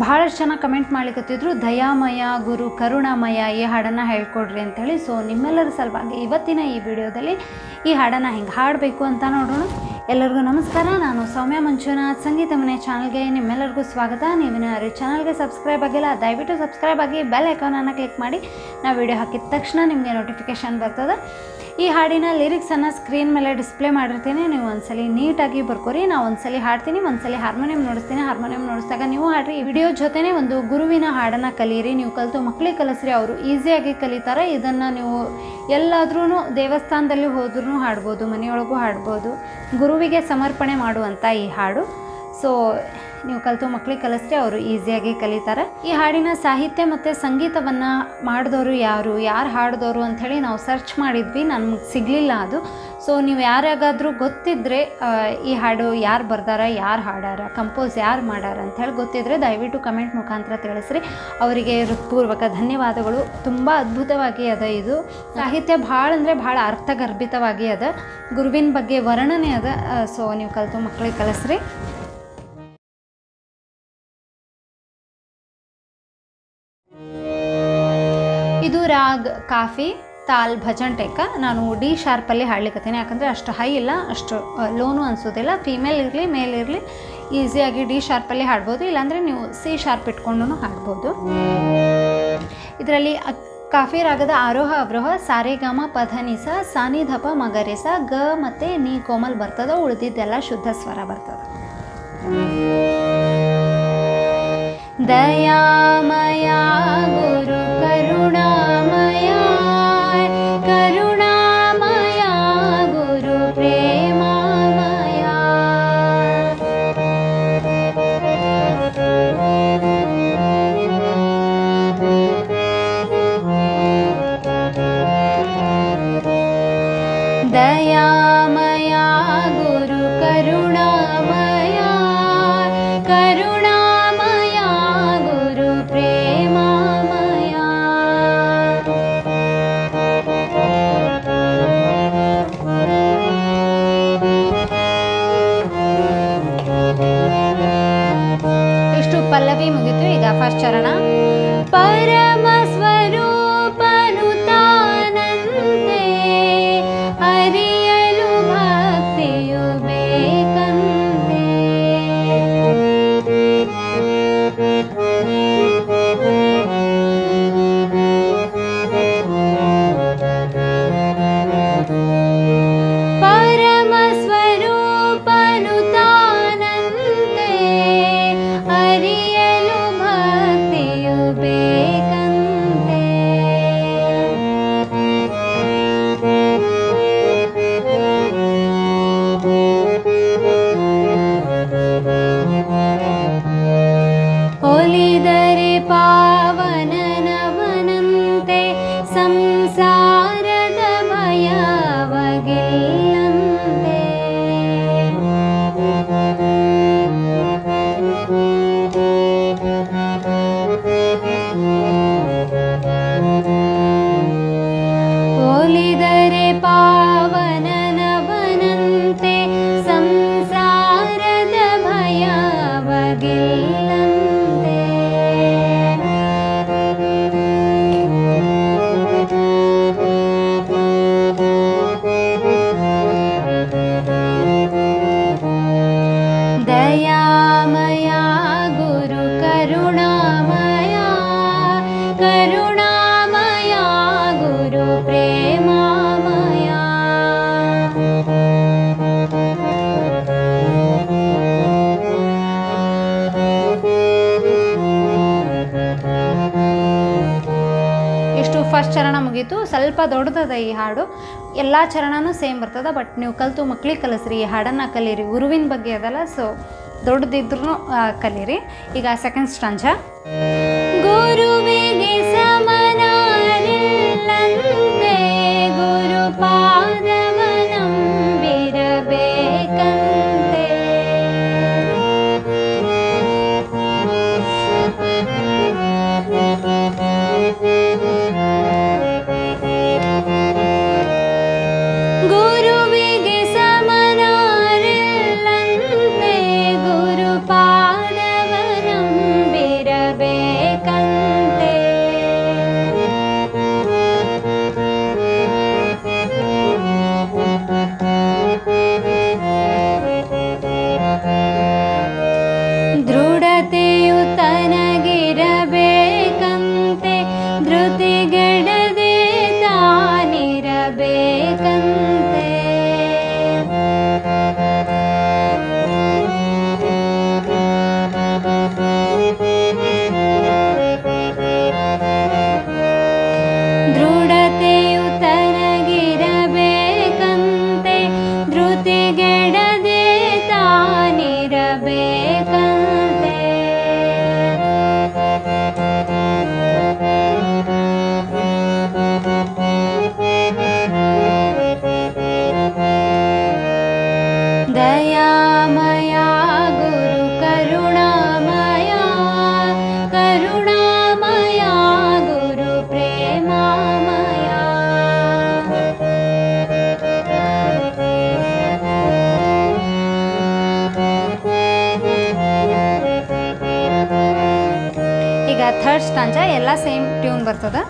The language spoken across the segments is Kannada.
ಭಾಳಷ್ಟು ಜನ ಕಮೆಂಟ್ ಮಾಡ್ಲಿಕ್ಕತ್ತಿದ್ರು ದಯಾಮಯ ಗುರು, ಕರುಣಾಮಯ, ಈ ಹಾಡನ್ನು ಹೇಳ್ಕೊಡ್ರಿ ಅಂತೇಳಿ. ಸೊ ನಿಮ್ಮೆಲ್ಲರ ಸಲುವಾಗಿ ಇವತ್ತಿನ ಈ ವಿಡಿಯೋದಲ್ಲಿ ಈ ಹಾಡನ್ನು ಹೆಂಗೆ ಹಾಡಬೇಕು ಅಂತ ನೋಡೋಣ. ಎಲ್ಲರಿಗೂ ನಮಸ್ಕಾರ. ನಾನು ಸೌಮ್ಯ ಮಂಜುನಾಥ್. ಸಂಗೀತ ಮನೆ ಚಾನಲ್ಗೆ ನಿಮ್ಮೆಲ್ಲರಿಗೂ ಸ್ವಾಗತ. ನೀವಿನ ಚಾನಲ್ಗೆ ಸಬ್ಸ್ಕ್ರೈಬ್ ಆಗಿಲ್ಲ, ದಯವಿಟ್ಟು ಸಬ್ಸ್ಕ್ರೈಬ್ ಆಗಿ ಬೆಲ್ ಐಕಾನನ್ನು ಕ್ಲಿಕ್ ಮಾಡಿ. ನಾವು ವಿಡಿಯೋ ಹಾಕಿದ ತಕ್ಷಣ ನಿಮಗೆ ನೋಟಿಫಿಕೇಷನ್ ಬರ್ತದೆ. ಈ ಹಾಡಿನ ಲಿರಿಕ್ಸನ್ನು ಸ್ಕ್ರೀನ್ ಮೇಲೆ ಡಿಸ್ಪ್ಲೇ ಮಾಡಿರ್ತೀನಿ. ನೀವು ಒಂದ್ಸಲಿ ನೀಟಾಗಿ ಬರ್ಕೋರಿ. ನಾವು ಒಂದ್ಸಲಿ ಹಾಡ್ತೀನಿ, ಒಂದ್ಸಲಿ ಹಾರ್ಮೋನಿಯಂ ನೋಡಿಸ್ತೀನಿ. ಹಾರ್ಮೋನಿಯಂ ನೋಡಿಸಿದಾಗ ನೀವು ಹಾಡ್ರಿ. ಈ ವಿಡಿಯೋ ಜೊತೆನೇ ಒಂದು ಗುರುವಿನ ಹಾಡನ್ನು ಕಲಿಯಿರಿ ನೀವು ಕಲಿತು ಮಕ್ಕಳಿಗೆ ಕಲಿಸ್ರಿ. ಅವರು ಈಸಿಯಾಗಿ ಕಲಿತಾರೆ. ಇದನ್ನು ನೀವು ಎಲ್ಲಾದ್ರೂ ದೇವಸ್ಥಾನದಲ್ಲಿ ಹೋದ್ರೂ ಹಾಡ್ಬೋದು, ಮನೆಯೊಳಗೂ ಹಾಡ್ಬೋದು. ಗುರುವಿಗೆ ಸಮರ್ಪಣೆ ಮಾಡುವಂಥ ಈ ಹಾಡು. ಸೊ ನೀವು ಕಲಿತು ಮಕ್ಕಳಿಗೆ ಕಲಿಸ್ರೆ, ಅವರು ಈಸಿಯಾಗಿ ಕಲಿತಾರೆ. ಈ ಹಾಡಿನ ಸಾಹಿತ್ಯ ಮತ್ತು ಸಂಗೀತವನ್ನು ಮಾಡಿದವರು ಯಾರು ಯಾರು ಹಾಡಿದವರು ಅಂಥೇಳಿ ನಾವು ಸರ್ಚ್ ಮಾಡಿದ್ವಿ ನಮ್ಗೆ ಸಿಗಲಿಲ್ಲ ಅದು. ಸೊ ನೀವು ಯಾರಿಗಾದರೂ ಗೊತ್ತಿದ್ದರೆ ಈ ಹಾಡು ಯಾರು ಬರ್ದಾರ, ಯಾರು ಹಾಡಾರ ಕಂಪೋಸ್ ಯಾರು ಮಾಡಾರ ಅಂಥೇಳಿ ಗೊತ್ತಿದ್ದರೆ ದಯವಿಟ್ಟು ಕಮೆಂಟ್ ಮುಖಾಂತರ ತಿಳಿಸ್ರಿ. ಅವರಿಗೆ ಹೃತ್ಪೂರ್ವಕ ಧನ್ಯವಾದಗಳು. ತುಂಬ ಅದ್ಭುತವಾಗಿ ಅದ ಇದು. ಸಾಹಿತ್ಯ ಭಾಳ ಅಂದರೆ ಭಾಳ ಅರ್ಥಗರ್ಭಿತವಾಗಿ ಅದ. ಗುರುವಿನ ಬಗ್ಗೆ ವರ್ಣನೆ ಅದ. ಸೊ ನೀವು ಕಲಿತು ಮಕ್ಕಳಿಗೆ ಕಲಿಸ್ರಿ. ಇದು ರಾಗ್, ಕಾಫಿ, ತಾಲ್, ಭಜನ್ ಟೈಕ ನಾನು ಡಿ ಶಾರ್ಪಲ್ಲಿ ಹಾಡ್ಲಿಕ್ಕತ್ತೀನಿ ಯಾಕಂದರೆ ಅಷ್ಟು ಹೈ ಇಲ್ಲ, ಅಷ್ಟು ಲೋನು ಅನಿಸೋದಿಲ್ಲ. ಫೀಮೇಲ್ ಇರಲಿ, ಮೇಲ್ ಇರಲಿ, ಈಸಿಯಾಗಿ ಡಿ ಶಾರ್ಪಲ್ಲಿ ಹಾಡ್ಬೋದು. ಇಲ್ಲಾಂದರೆ ನೀವು ಸಿ ಶಾರ್ಪ್ ಇಟ್ಕೊಂಡು ಹಾಡ್ಬೋದು. ಇದರಲ್ಲಿ ಕಾಫಿ ರಾಗದ ಆರೋಹ, ಅವರೋಹ ಸಾರೆಗಾಮ ಪಧನಿಸ ಸಾನಿಧಪ ಮಗರಿಸ, ಗ ಮತ್ತು ನೀ, ಕೋಮಲ್ ಬರ್ತದ, ಉಳಿದಿದ್ದೆಲ್ಲ ಶುದ್ಧ ಸ್ವರ ಬರ್ತದ. ದಯಾಮಯ ಈಗ ಸ್ವಲ್ಪ ದೊಡ್ಡದದ ಈ ಹಾಡು ಎಲ್ಲ ಚರಣನೂ ಸೇಮ್ ಬರ್ತದ ಬಟ್ ನೀವು ಕಲಿತು ಮಕ್ಳಿಗೆ ಕಲಿಸ್ರಿ. ಈ ಹಾಡನ್ನು ಕಲೀರಿ. ಗುರುವಿನ ಬಗ್ಗೆ ಅದಲ್ಲ ಸೊ ದೊಡ್ಡದಿದ್ರೂ ಕಲೀರಿ. ಈಗ ಸೆಕೆಂಡ್ ಸ್ಟಾಂಜ ಗುರುವಿಗೆ ಸಮನಾರಿಲ್ಲಂತೆ ಗುರು ಥರ್ಡ್ ಸ್ಟಾಂಜ ಎಲ್ಲ ಸೇಮ್ ಟ್ಯೂನ್ ಬರ್ತದೆ.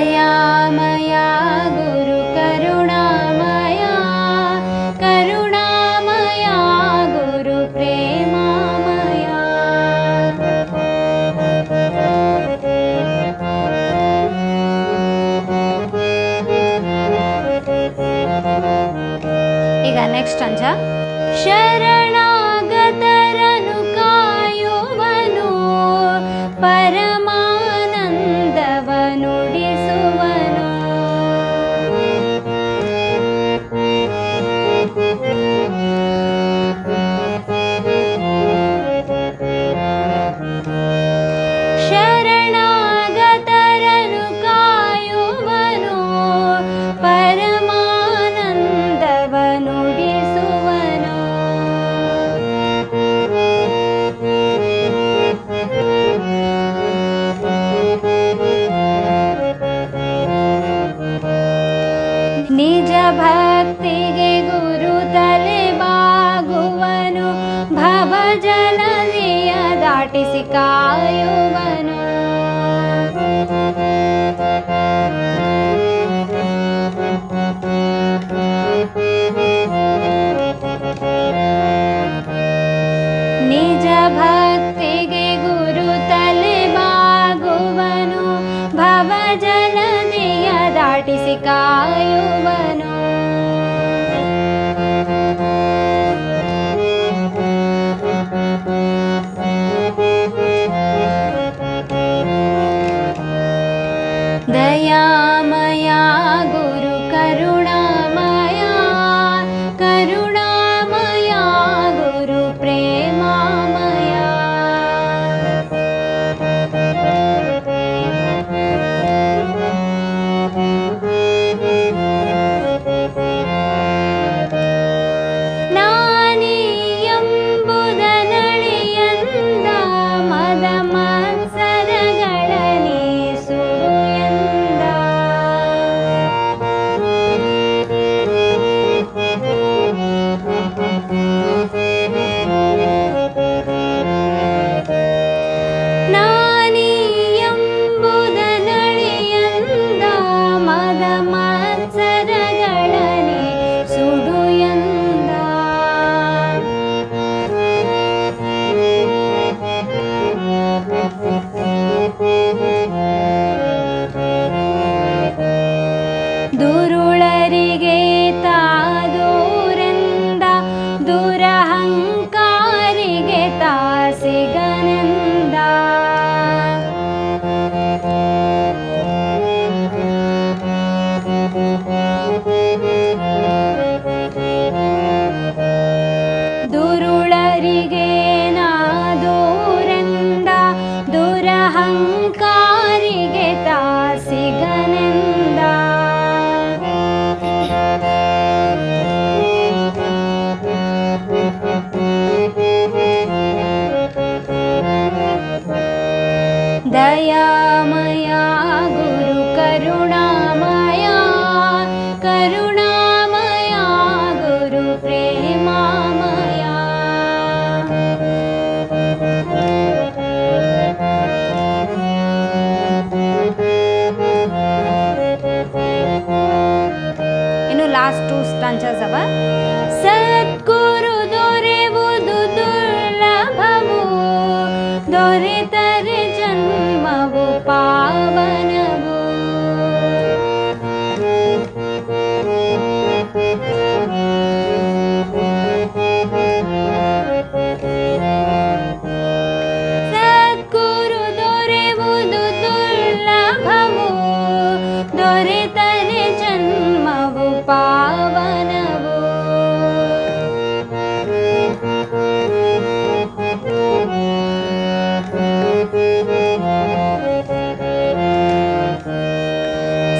यामया गुरु करुणमया करुणामया गुरु प्रेमामया नेक्स्ट् अंश शरण भक्ति गुरुतले भगु भवा ज जलि शय निज भक्ति गुरुतले भगुवन भवा ज जलनि यदा दाटि शयव ಇನ್ನು ಲಾಸ್ಟ್ ಟು ಸ್ಟಂಚಸ್ ಅವ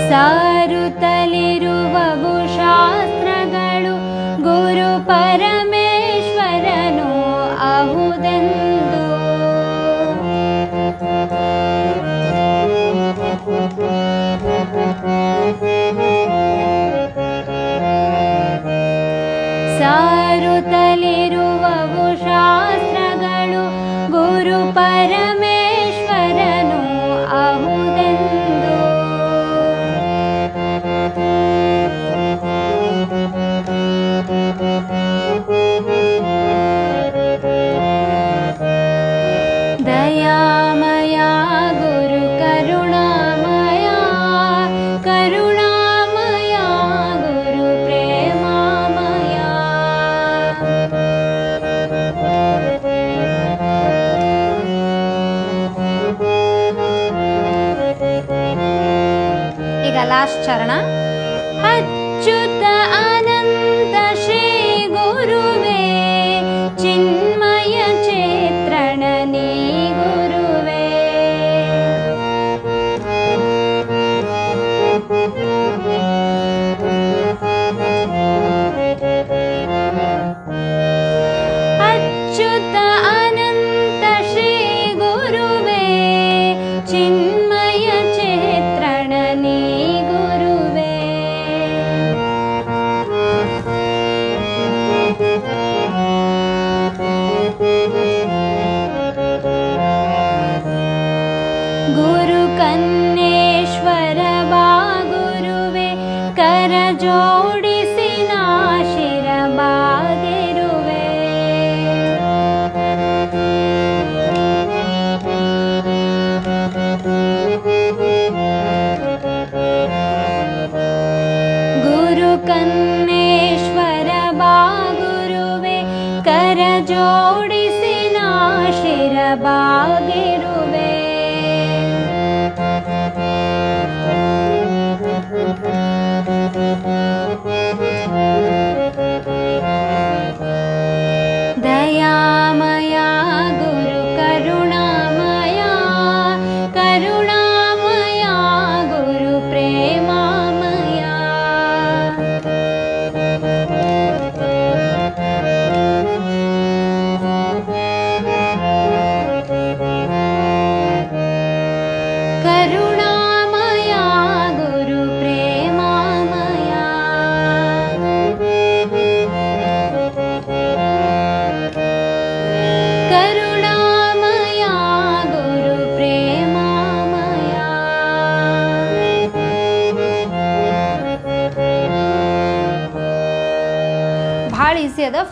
ಸಾರುತ್ತಲಿರುವವು ಶಾಸ್ತ್ರಗಳು ಗುರು ಪರಮೇಶ್ವರನು ಅಹುದೆಂದು ಸಾರುತ್ತಲಿರುವವು ಲಾಸ್ಟ್ ಚರಣ ಅಚ್ಯುತ गुरुकन्नेश्वर वा गुरुवे करजोड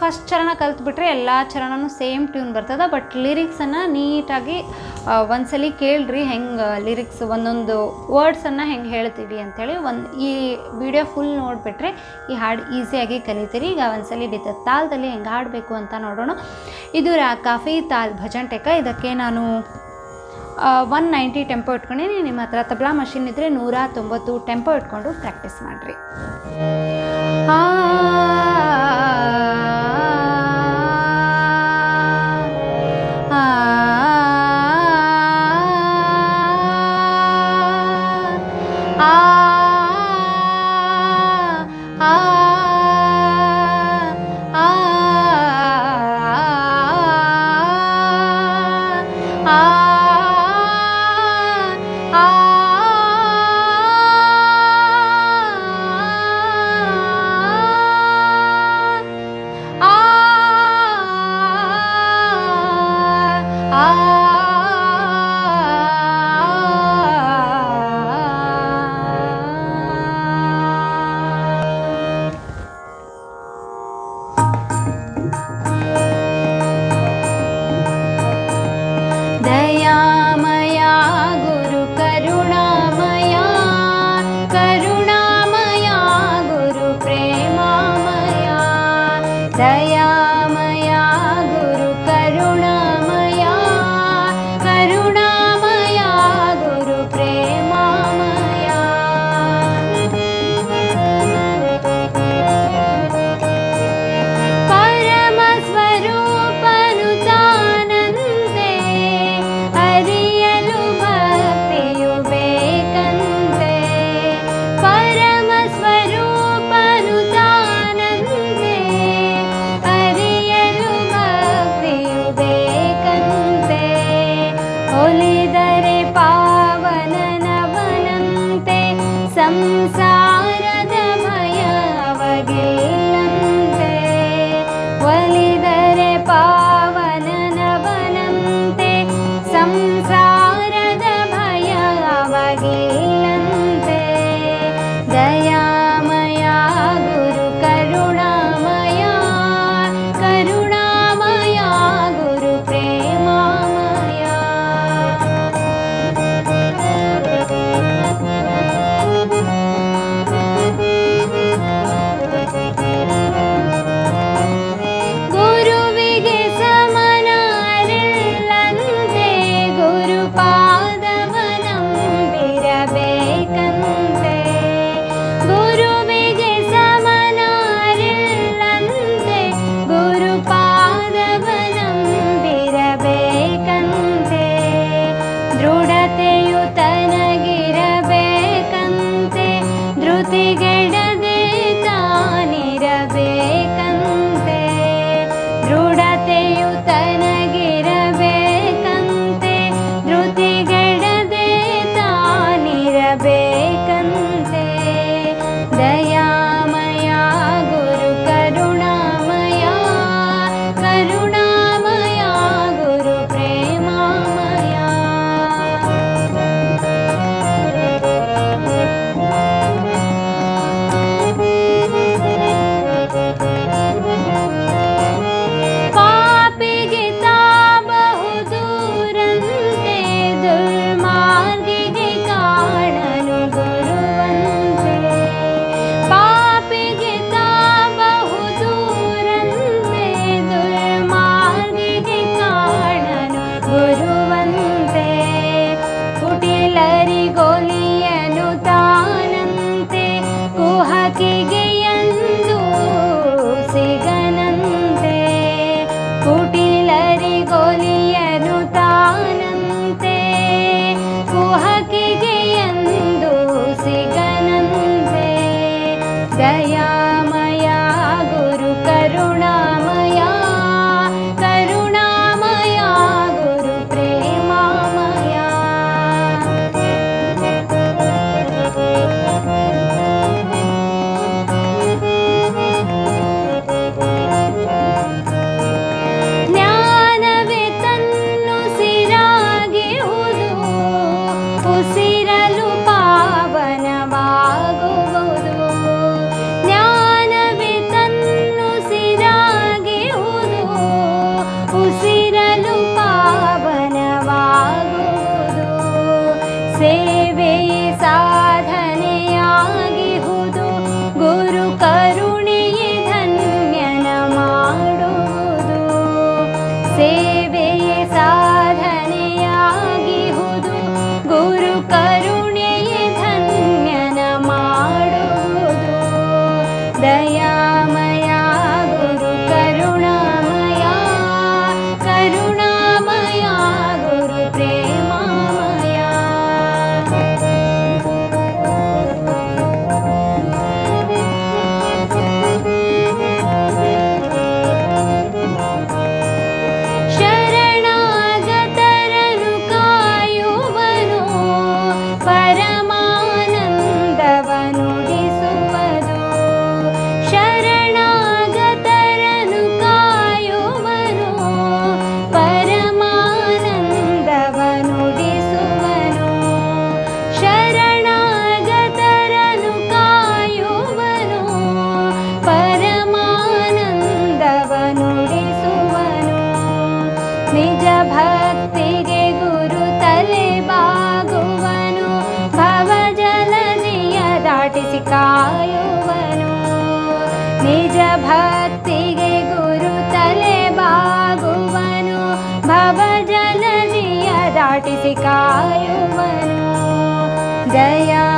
ಫಸ್ಟ್ ಚರಣ ಕಲ್ತ್ಬಿಟ್ರೆ ಎಲ್ಲ ಚರಣನೂ ಸೇಮ್ ಟ್ಯೂನ್ ಬರ್ತದೆ ಬಟ್ ಲಿರಿಕ್ಸನ್ನು ನೀಟಾಗಿ ಒಂದ್ಸಲಿ ಕೇಳ್ರಿ ಹೆಂಗೆ ಲಿರಿಕ್ಸ್ ಒಂದೊಂದು ವರ್ಡ್ಸನ್ನು ಹೆಂಗೆ ಹೇಳ್ತೀವಿ ಅಂಥೇಳಿ ಒಂದು ಈ ವಿಡಿಯೋ ಫುಲ್ ನೋಡಿಬಿಟ್ರೆ ಈ ಹಾಡು ಈಸಿಯಾಗಿ ಕಲಿತೀರಿ. ಈಗ ಒಂದ್ಸಲಿ ಬಿತ್ತ ತಾಳದಲ್ಲಿ ಹೆಂಗೆ ಹಾಡಬೇಕು ಅಂತ ನೋಡೋಣ. ಇದು ರಾ, ಕಾಫಿ ತಾಲ್ ಭಜನ್ ಟೆಕ. ಇದಕ್ಕೆ ನಾನು ಒನ್ ನೈಂಟಿ ಟೆಂಪೋ ಇಟ್ಕೊಂಡೀನಿ. ನಿಮ್ಮ ಹತ್ರ ತಬಲಾ ಮಷಿನ್ ಇದ್ದರೆ ನೂರ ತೊಂಬತ್ತು ಟೆಂಪೋ ಇಟ್ಕೊಂಡು ಪ್ರಾಕ್ಟೀಸ್ ಮಾಡಿರಿ. ಒಲಿದರೆ ನಿಜ ಭಕ್ತಿಗೆ ಗುರು ತಲೆ ಬಾಗುವನು ಭವ ಜಲದಿಯ ದಾಟಿಸಿ ಕಾಯುವನು ದಯಾಮಯ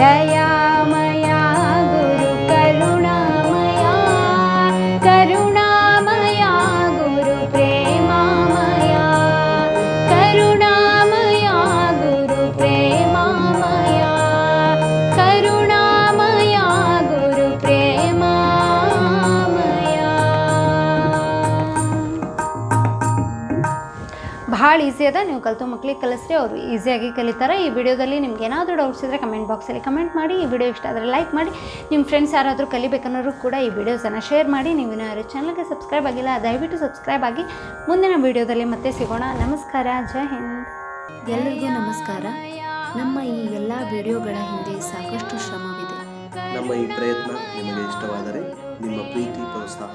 ದಯಾಮಯ ಭಾಳ ಈಸಿ ಅದ ನೀವು ಕಲಿತು ಮಕ್ಕಳಿಗೆ ಕಲಿಸ್ರಿ ಅವರು ಈಸಿಯಾಗಿ ಕಲಿತಾರೆ. ಈ ವಿಡಿಯೋದಲ್ಲಿ ನಿಮ್ಗೆ ಏನಾದರೂ ಡೌಟ್ಸ್ ಇದ್ದರೆ ಕಮೆಂಟ್ ಬಾಕ್ಸಲ್ಲಿ ಕಮೆಂಟ್ ಮಾಡಿ ಈ ವಿಡಿಯೋ ಇಷ್ಟ ಆದರೆ ಲೈಕ್ ಮಾಡಿ ನಿಮ್ಮ ಫ್ರೆಂಡ್ಸ್ ಯಾರಾದರೂ ಕಲಿಬೇಕನ್ನೋರು ಕೂಡ ಈ ವಿಡಿಯೋಸನ್ನು ಶೇರ್ ಮಾಡಿ ನೀವು ಇನ್ನೂ ಯಾರು ಚಾನಲ್ಗೆ ಸಬ್ಸ್ಕ್ರೈಬ್ ಆಗಿಲ್ಲ ದಯವಿಟ್ಟು ಸಬ್ಸ್ಕ್ರೈಬ್ ಆಗಿ. ಮುಂದಿನ ವಿಡಿಯೋದಲ್ಲಿ ಮತ್ತೆ ಸಿಗೋಣ. ನಮಸ್ಕಾರ ಜೈ ಹಿಂದ್. ಎಲ್ಲರಿಗೂ ನಮಸ್ಕಾರ. ನಮ್ಮ ಈ ಎಲ್ಲ ವಿಡಿಯೋಗಳ ಹಿಂದೆ ಸಾಕಷ್ಟು ಶ್ರಮವಿದೆ. ನಮ್ಮ ಈ ಪ್ರಯತ್ನ ನಿಮಗೆ ಇಷ್ಟವಾದರೆ ನಿಮ್ಮ ಪ್ರೀತಿ ಪ್ರೋತ್ಸಾಹ.